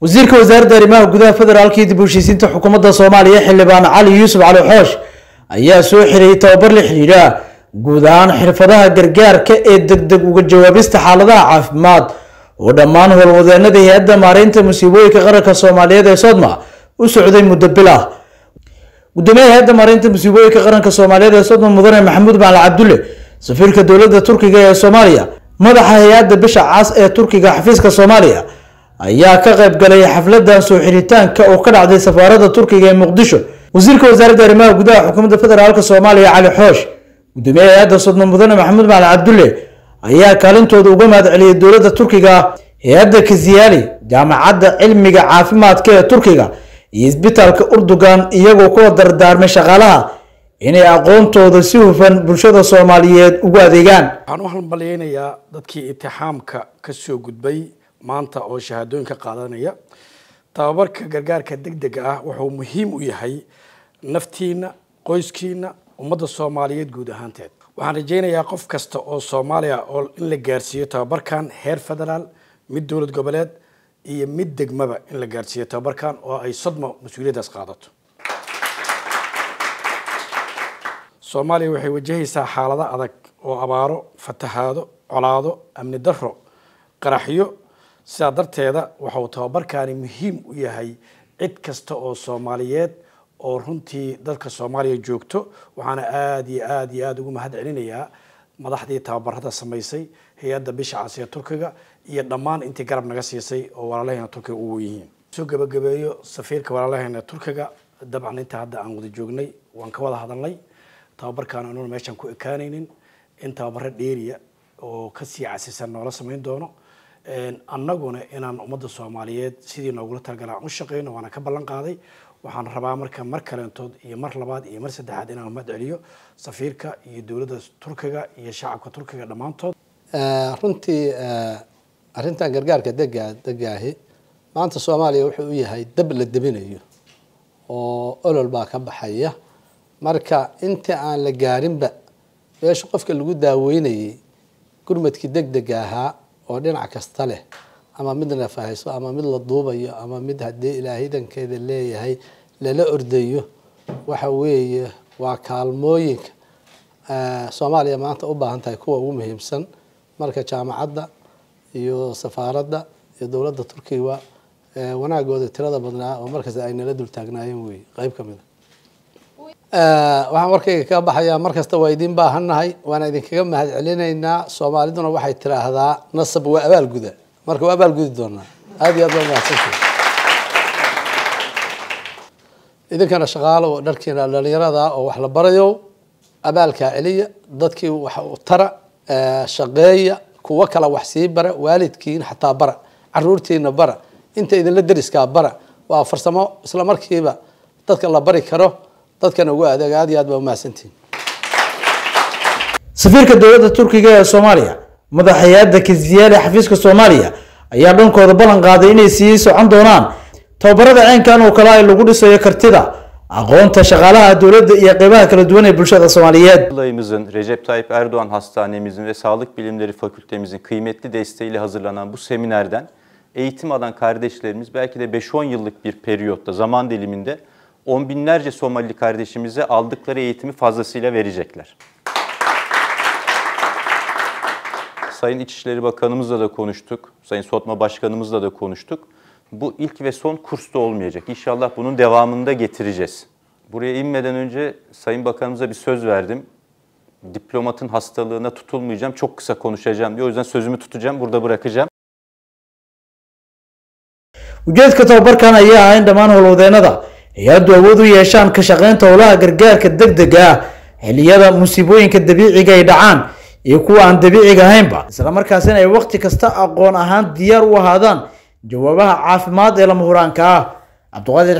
wasiirka wasaaradda arrimaha gudaha federaalka iyo dib u heshiisiinta xukuumadda soomaaliya xildhibaan cali yuusuf cali xoosh ayaa soo xiriyay tababar la xidhiidha guud ahaan xirfadaha gargaarka ee degdeg uga jawaabista xaaladaha caafimaad oo dhammaan howlwadeenada hay'adda maareynta musiibooyinka qaranka soomaaliyeed ee sodma u socday muddo bil ah gudoomiyaha hay'adda maareynta musiibooyinka qaranka soomaaliyeed ee sodma mudane maxamuud macali cabdulle safiirka dowladda turkiga ee soomaaliya madaxa hay'adda bisha cas ee turkiga xafiiska soomaaliya ayaa ka qayb galay xafladan soo xiritaanka oo ka dhacday safaaradda turkiga ee muqdisho. Wasiirka wasaaradda arrimaha gudaha xukuumadda federaalk soomaaliya cali xoosh gudoomiyaha hay'adda sodma mudane maxamuud macali cabdulle ayaa kaalintooda uga mahad celiyay dowladda turkiga hay'adda kaziyaali jaamacadda cilmiga caafimaadka ee turkiga iyo isbitaalka urdugan iyagoo kula dardaarmay shaqaalaha inay aqoontooda si hufan bulshada soomaaliyeed ugu adeegaan. Waxaan u halmalyeynayaa dadkii itixaamka ka soo gudbay maanta oo shahaadooyinka qaadanaya. Tababarka gargaarka degdega ah wuxuu muhiim u yahay naftiina qoyskiina ummadda soomaaliyeed guud ahaanteed. Waxaan rajaynayaa qof kasta oo soomaaliya oo in la gaarsiiyo tababarkan heer federaal mid dowlad goboleed iyo mid degmaba in la gaarsiiyo tababarkan oo ay sodma mas'uuliyaddaas qaadato. Soomaaliya waxay wajahaysaa xaalado adag oo abaaro fatahaado colaado amni daro qaraxyo sidaa darteeda waxauu tababarkaani muhiim u yahay cid kasta oo soomaaliyeed oo runtii dalka soomaaliya joogto waxaana aada iyo aada iyo aada ugu mahad celinayaa madaxdii tababarada samaysay hay'adda bisha cas ee turkiga iyo dhammaan intii garab naga siisay oo walaalaheena turkiga ugu yihiin soo gabagabeeyo safiirka walaalaheena turkiga dabcan inta hadda aan wada joognay waan ka wada hadalnay. Tababarkaan anuuna meeshaan ku ekaanaynin. In tababaro dheeriya oo ka sii casisan noola samayn doono annaguna inaan ummadda soomaaliyeed sidii noogula talagala aan u shaqeyno waana ka ballan qaaday. Waxaan rabaa marka mar kaleentood iyo mar labaad iyo mar saddexaad inaan mahad celiyo safiirka iyo dowladda turkiga iyo shacabka turkiga dhammaantood. Runtii arrintan gargaarka dega degaahi maanta soomaaliya wuxuu u yahay dab la debinayo oo olol baa ka baxaya. Marka inta aan la gaarinba meesha qofka lagu daaweynayay gurmadkii deg dega ahaa oo dhinac kasta leh ama mid nafahayso ama mid la duubayo ama mid haddii ilaahay dhankeeda leeyahay lala ordayo waxa weeye waa kaalmooyinka soomaaliya maanta u baahan tahay kuwa ugu muhiimsan. Marka jaamacadda iyo safaaradda iyo dowladda turkiga wanaagooda tirada badnaa oo markasta ay nala dul taagnaayeen wey qeyb ka mid a waxaan warkayga kaga baxayaa markasta waa idin baahannahay waana idinkaga mahad celinaynaa soomaaliduna waxay tiraahdaa nasab waa abaalguda marka waa abaalgudi doonaa. Aada iyo aad baa mahadsantii idinkana shaqaalo oo dharkiina dhalinyarada oo wax la barayo abaalkaa celiya dadkii wax tara shaqeeya kuwo kala wax sii bara waalidkiin xataa bara caruurtiina bara inta idinla deriskaa bara waa farsamo isla markiiba dadka la bari karo dadkana ugu adeega aad iyo aad baa umahadsantihin safiirka dowladda turkiga ee soomaaliya madaxa hay'adda kaziyaali xafiiska soomaaliya ayaa dhankooda ballan qaaday inay sii socon doonaan tababarada ceenkan oo kale ay lagu dhisayo kartida aqoonta shaqaalaha dowladda iyo qeybaha kala duwan ee bulshada soomaaliyeed. Adayımızın Recep Tayyip Erdoğan Hastanemizin ve Sağlık Bilimleri Fakültemizin kıymetli desteğiyle hazırlanan bu seminerden eğitim alan kardeşlerimiz belki de 5-10 yıllık bir periyotta, zaman diliminde on binlerce Somalili kardeşimize aldıkları eğitimi fazlasıyla verecekler. Sayın İçişleri Bakanımızla da konuştuk, Sayın Sotma Başkanımızla da konuştuk. Bu ilk ve son kursta olmayacak. İnşallah bunun devamını da getireceğiz. Buraya inmeden önce Sayın Bakanımıza bir söz verdim. Diplomatın hastalığına tutulmayacağım, çok kısa konuşacağım diye. O yüzden sözümü tutacağım, burada bırakacağım. ujeedka tababarkan ayaa ahaa in dhammaan howlwadeenada hay'addu awood u yeeshaan ka shaqeynta howlaha gargaarka degdega ah xilliyada musiibooyinka dabiiciga ay dhacaan iyo kuwa aan dabiiciga ahaynba. Islamarkaasina ay waqti kasta aqoon ahaan diyaar u ahaadaan jawaabaha caafimaad ee lama huraanka ah. Cabdiqaadir